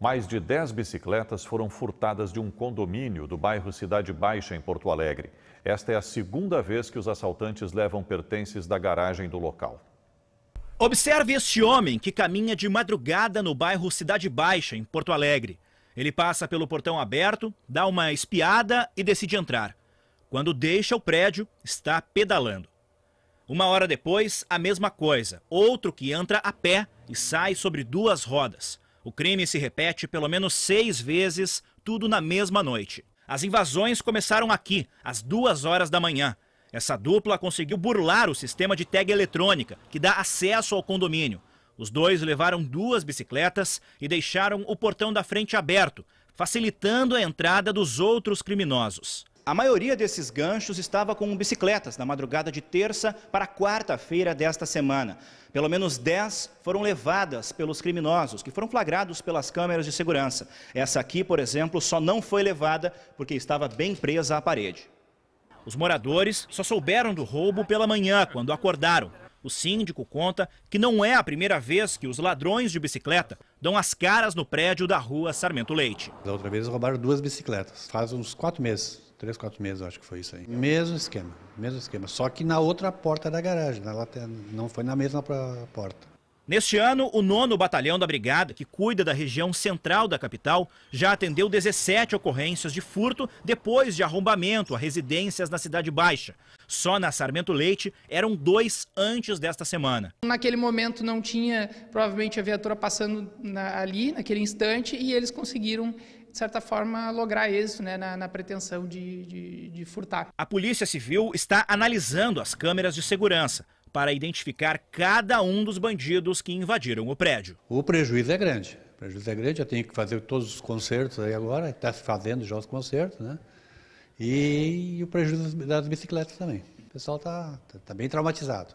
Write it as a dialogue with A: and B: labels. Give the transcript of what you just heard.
A: Mais de 10 bicicletas foram furtadas de um condomínio do bairro Cidade Baixa, em Porto Alegre. Esta é a segunda vez que os assaltantes levam pertences da garagem do local.
B: Observe este homem que caminha de madrugada no bairro Cidade Baixa, em Porto Alegre. Ele passa pelo portão aberto, dá uma espiada e decide entrar. Quando deixa o prédio, está pedalando. Uma hora depois, a mesma coisa. Outro que entra a pé e sai sobre duas rodas. O crime se repete pelo menos seis vezes, tudo na mesma noite. As invasões começaram aqui, às duas horas da manhã. Essa dupla conseguiu burlar o sistema de tag eletrônica, que dá acesso ao condomínio. Os dois levaram duas bicicletas e deixaram o portão da frente aberto, facilitando a entrada dos outros criminosos. A maioria desses ganchos estava com bicicletas na madrugada de terça para quarta-feira desta semana. Pelo menos 10 foram levadas pelos criminosos, que foram flagrados pelas câmeras de segurança. Essa aqui, por exemplo, só não foi levada porque estava bem presa à parede. Os moradores só souberam do roubo pela manhã, quando acordaram. O síndico conta que não é a primeira vez que os ladrões de bicicleta dão as caras no prédio da rua Sarmento Leite.
C: Da outra vez roubaram duas bicicletas, faz uns quatro meses três, quatro meses, acho que foi isso aí. Mesmo esquema, mesmo esquema. Só que na outra porta da garagem, não foi na mesma porta.
B: Neste ano, o nono batalhão da Brigada, que cuida da região central da capital, já atendeu 17 ocorrências de furto depois de arrombamento a residências na Cidade Baixa. Só na Sarmento Leite eram dois antes desta semana.
D: Naquele momento não tinha, provavelmente, a viatura passando na, ali, naquele instante, e eles conseguiram de certa forma, lograr êxito né, na, na, pretensão de, de, de furtar.
B: A Polícia Civil está analisando as câmeras de segurança para identificar cada um dos bandidos que invadiram o prédio.
C: O prejuízo é grande. O prejuízo é grande, eu tenho que fazer todos os concertos aí agora, está se fazendo já os concertos, né? E, e o prejuízo das bicicletas também. O pessoal está tá, tá bem traumatizado.